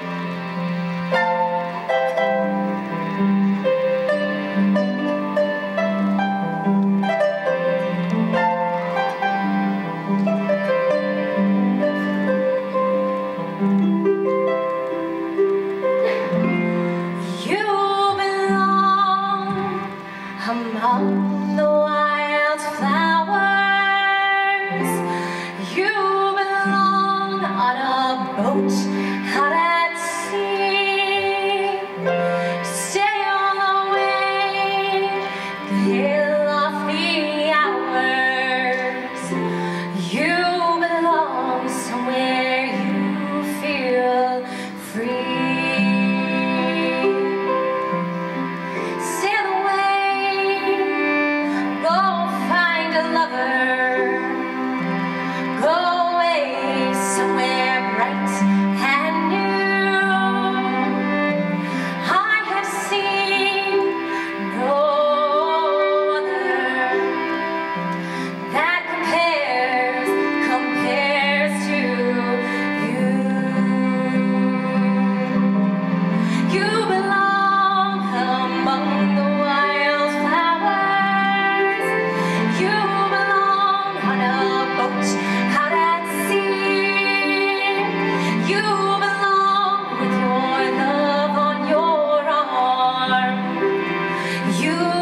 You belong among the wild flowers. You belong on a boat. You.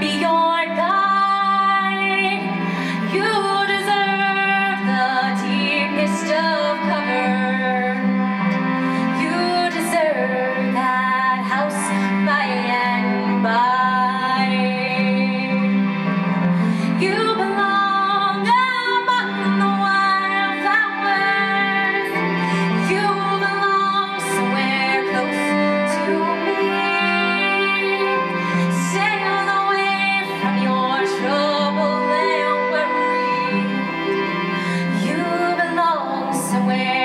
beyond. away.